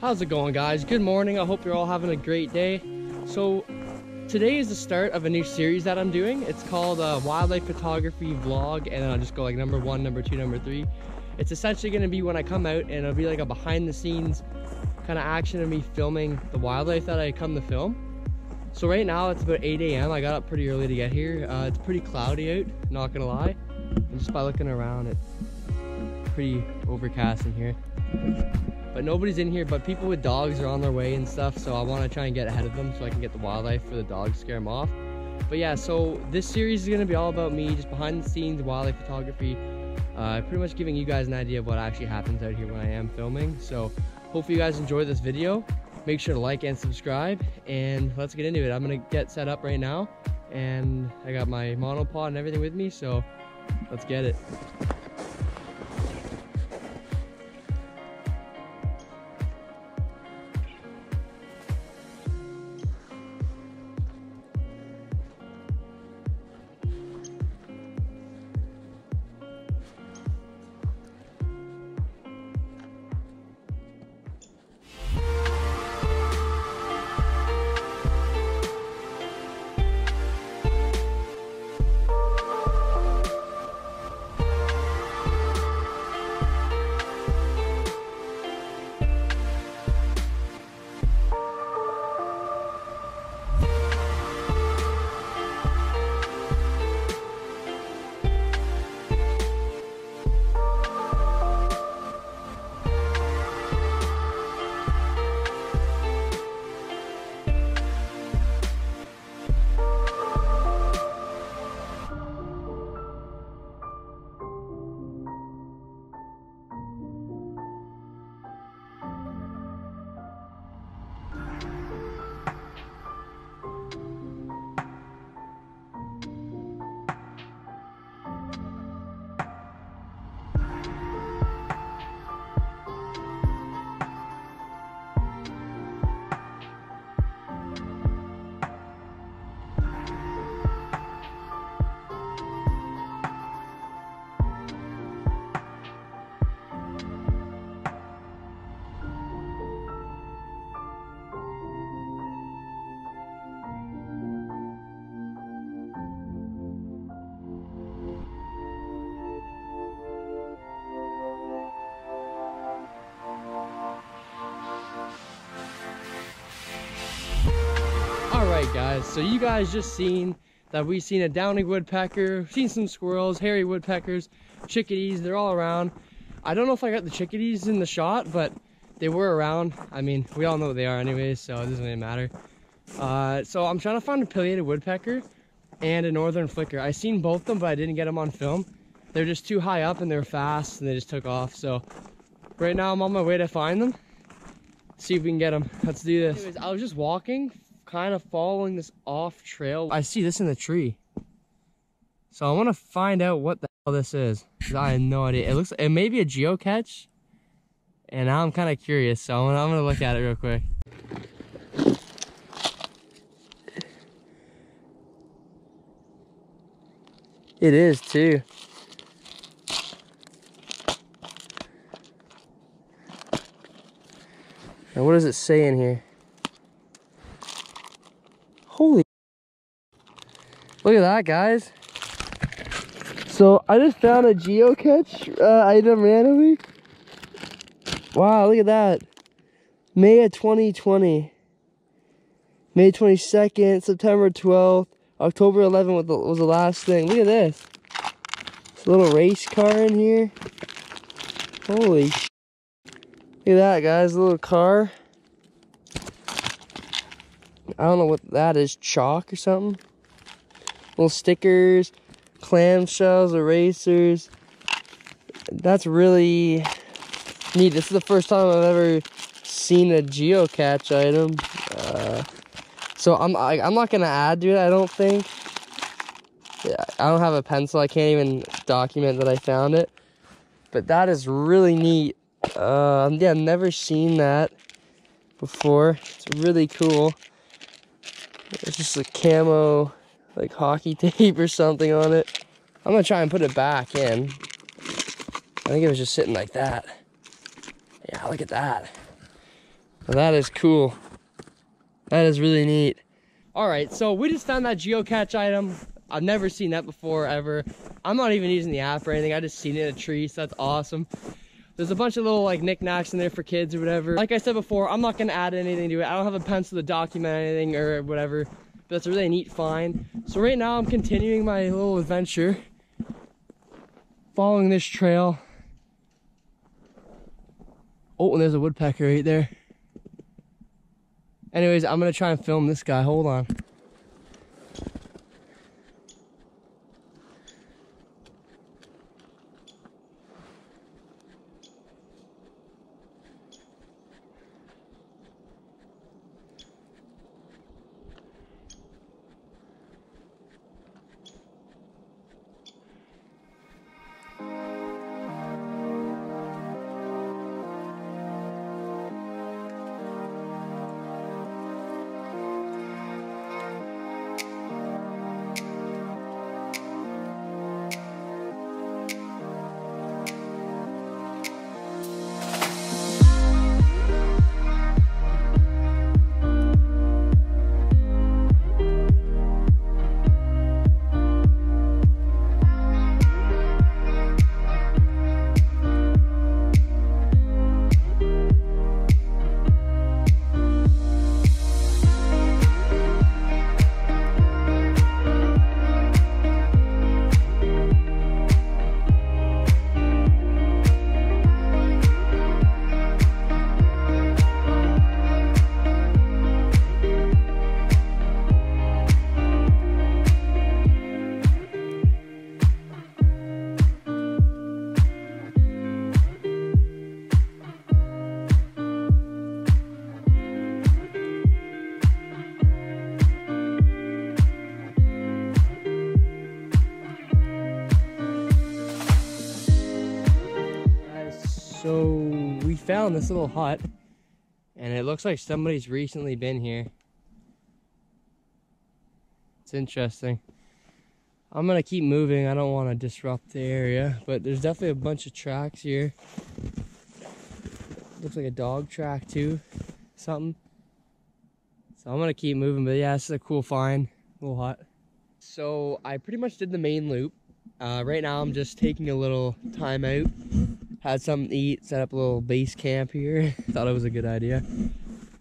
How's it going guys? Good morning. I hope you're all having a great day. So today is the start of a new series that I'm doing. It's called uh, Wildlife Photography Vlog and then I'll just go like number one, number two, number three. It's essentially gonna be when I come out and it'll be like a behind the scenes kind of action of me filming the wildlife that I come to film. So right now it's about 8 a.m. I got up pretty early to get here. Uh, it's pretty cloudy out, not gonna lie. And just by looking around, it's pretty overcast in here but nobody's in here but people with dogs are on their way and stuff so i want to try and get ahead of them so i can get the wildlife for the dogs scare them off. But yeah so this series is going to be all about me just behind the scenes wildlife photography uh, pretty much giving you guys an idea of what actually happens out here when i am filming. So hopefully you guys enjoy this video. Make sure to like and subscribe and let's get into it. I'm gonna get set up right now and i got my monopod and everything with me so let's get it right guys so you guys just seen that we've seen a downy woodpecker seen some squirrels hairy woodpeckers chickadees they're all around. I don't know if i got the chickadees in the shot but they were around. I mean we all know what they are anyways so it doesn't really matter. Uh, so i'm trying to find a pileated woodpecker and a northern flicker. I seen both of them but i didn't get them on film. They're just too high up and they're fast and they just took off so right now i'm on my way to find them see if we can get them. Let's do this. Anyways, i was just walking kind of following this off trail. I see this in the tree. So I want to find out what the hell this is. I have no idea. It looks, it may be a geocache. And now I'm kind of curious. So I'm, I'm going to look at it real quick. It is too. Now what does it say in here? Holy. Look at that, guys. So I just found a geocache uh, item randomly. Wow, look at that. May of 2020. May 22nd, September 12th, October 11th was the last thing. Look at this. This little race car in here. Holy Look at that, guys. A little car. I don't know what that is, chalk or something. Little stickers, clamshells, erasers. That's really neat. This is the first time I've ever seen a geocache item. Uh, so I'm I, am i am not gonna add to it. I don't think. Yeah, I don't have a pencil. I can't even document that I found it. But that is really neat. Uh, yeah, I've never seen that before. It's really cool. It's just a camo, like hockey tape or something on it. I'm gonna try and put it back in. I think it was just sitting like that. Yeah, look at that. That is cool. That is really neat. All right, so we just found that geocache item. I've never seen that before, ever. I'm not even using the app or anything. I just seen it in a tree, so that's awesome. There's a bunch of little like knickknacks in there for kids or whatever. Like I said before, I'm not gonna add anything to it. I don't have a pencil to document anything or whatever, that's a really neat find. So right now I'm continuing my little adventure, following this trail. Oh, and there's a woodpecker right there. Anyways, I'm gonna try and film this guy. Hold on. So we found this little hut and it looks like somebody's recently been here. It's interesting. I'm gonna keep moving. I don't want to disrupt the area, but there's definitely a bunch of tracks here. Looks like a dog track too, something. So I'm gonna keep moving, but yeah, this is a cool find, little hut. So I pretty much did the main loop. Uh, right now I'm just taking a little time out had something to eat, set up a little base camp here. Thought it was a good idea.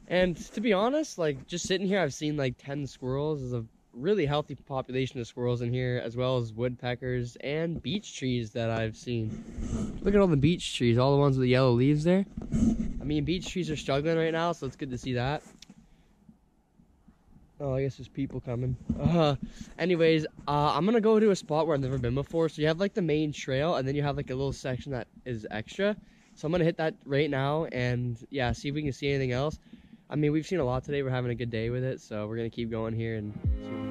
And to be honest, like just sitting here, I've seen like 10 squirrels. There's a really healthy population of squirrels in here, as well as woodpeckers and beech trees that I've seen. Look at all the beech trees, all the ones with the yellow leaves there. I mean, beech trees are struggling right now, so it's good to see that. Oh, I guess there's people coming. Uh, anyways, uh, I'm gonna go to a spot where I've never been before. So you have like the main trail, and then you have like a little section that is extra. So I'm gonna hit that right now, and yeah, see if we can see anything else. I mean, we've seen a lot today. We're having a good day with it, so we're gonna keep going here and.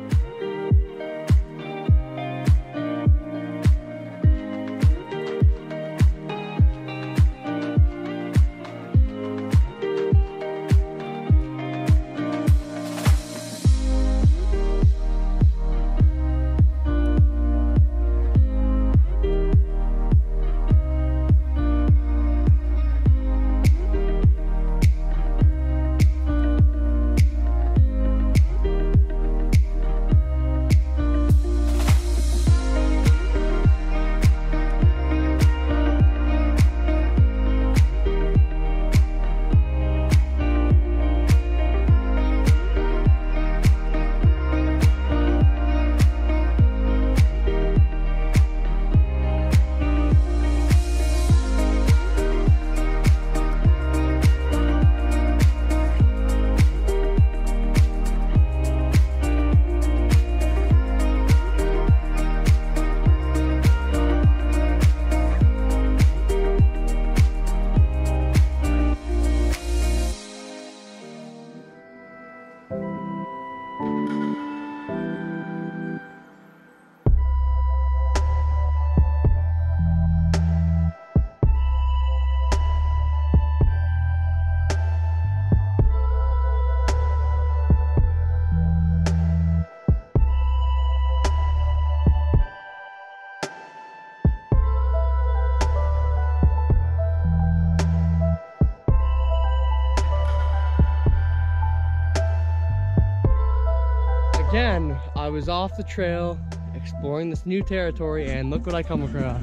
Was off the trail exploring this new territory and look what I come across.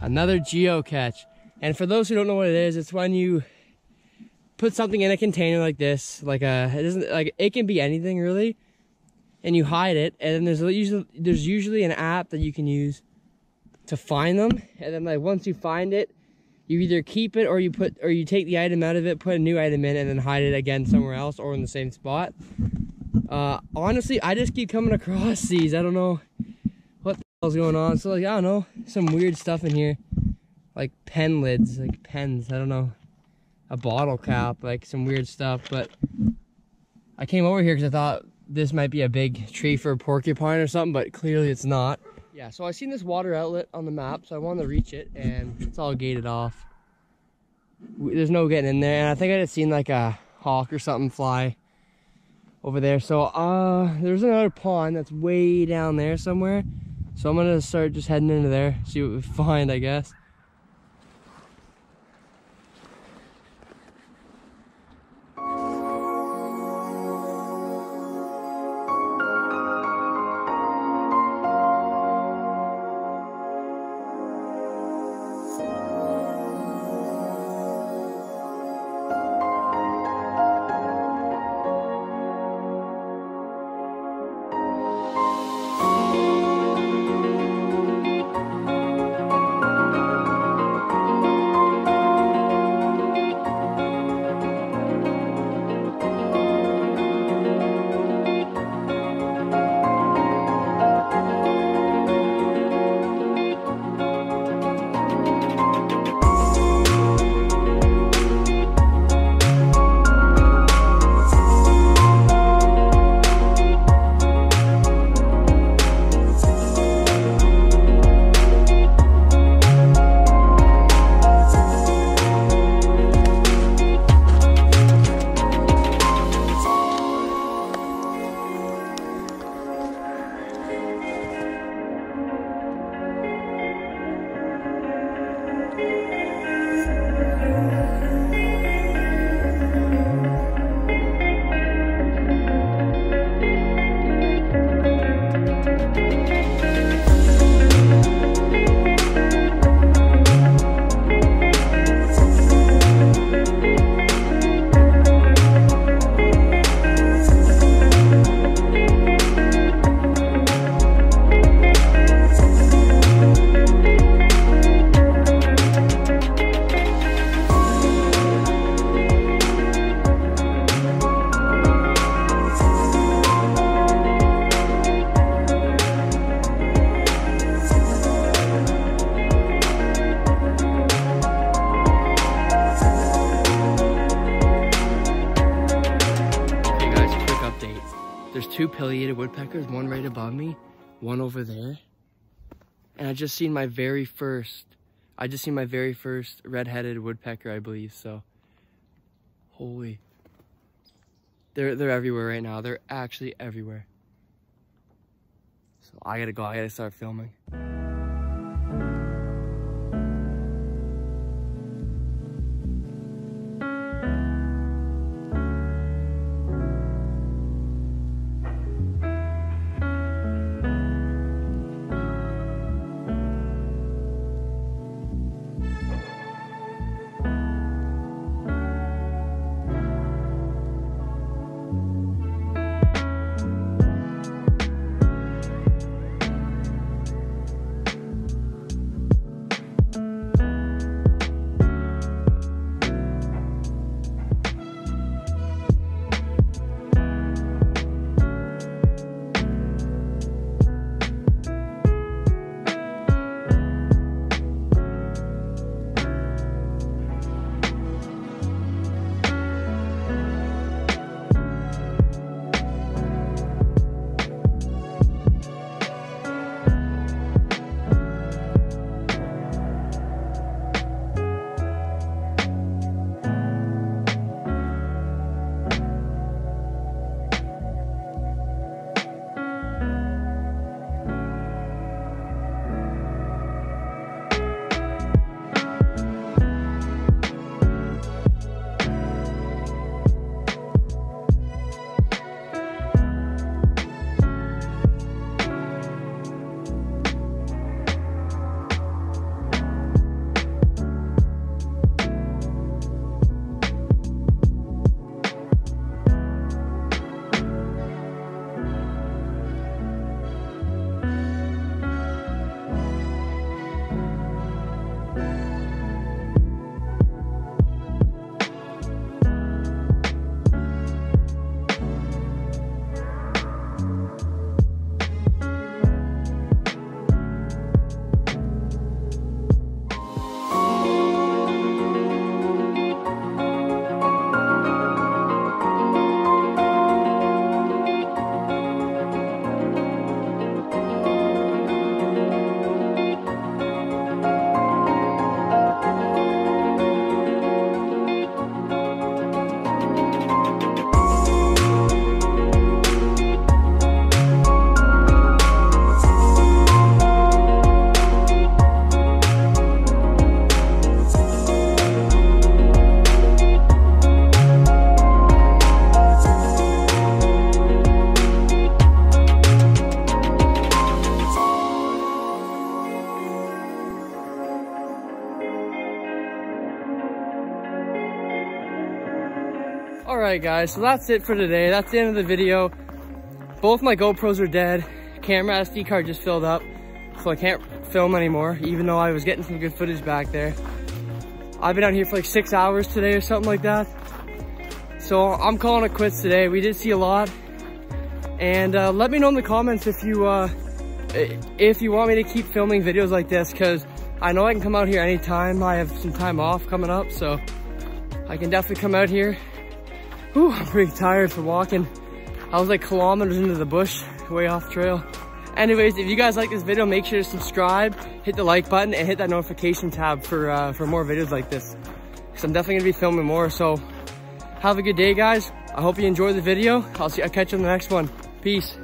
Another geocache. And for those who don't know what it is, it's when you put something in a container like this, like a, it doesn't, like, it can be anything really, and you hide it, and then there's usually, there's usually an app that you can use to find them, and then like once you find it, you either keep it or you put, or you take the item out of it, put a new item in, and then hide it again somewhere else or in the same spot. Uh, honestly, I just keep coming across these. I don't know what the hell's going on. So like, I don't know, some weird stuff in here. Like pen lids, like pens, I don't know. A bottle cap, like some weird stuff. But I came over here because I thought this might be a big tree for porcupine or something, but clearly it's not. Yeah, so I seen this water outlet on the map, so I wanted to reach it, and it's all gated off. There's no getting in there, and I think I just seen like a hawk or something fly over there. So uh, there's another pond that's way down there somewhere. So I'm gonna start just heading into there, see what we find, I guess. Two pileated woodpeckers, one right above me, one over there. And I just seen my very first, I just seen my very first red-headed woodpecker, I believe, so. Holy. They're, they're everywhere right now. They're actually everywhere. So I gotta go, I gotta start filming. Right, guys, so that's it for today. That's the end of the video. Both my GoPros are dead. Camera SD card just filled up, so I can't film anymore, even though I was getting some good footage back there. I've been out here for like six hours today or something like that. So I'm calling it quits today. We did see a lot. And uh, let me know in the comments if you uh, if you want me to keep filming videos like this, because I know I can come out here anytime. I have some time off coming up, so I can definitely come out here Whew, I'm pretty tired for walking. I was like kilometers into the bush, way off trail. Anyways, if you guys like this video, make sure to subscribe, hit the like button, and hit that notification tab for, uh, for more videos like this. Because I'm definitely going to be filming more. So have a good day, guys. I hope you enjoyed the video. I'll see. I'll catch you on the next one. Peace.